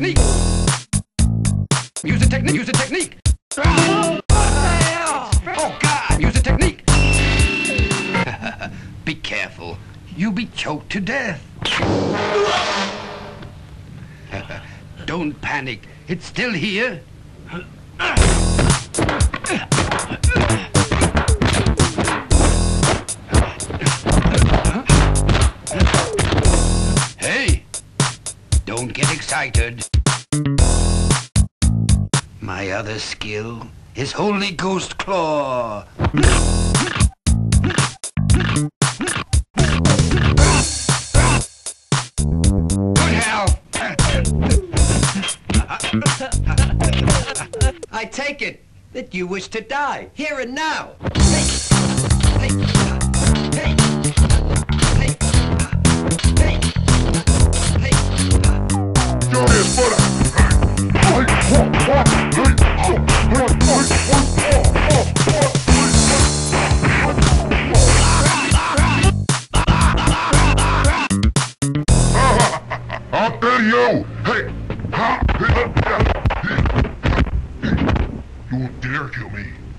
technique. Use a technique. Use a technique. Oh God! Use a technique. be careful. You'll be choked to death. Don't panic. It's still here. Don't get excited. My other skill is Holy Ghost Claw. Good hell! I take it that you wish to die, here and now. You! Dare kill me!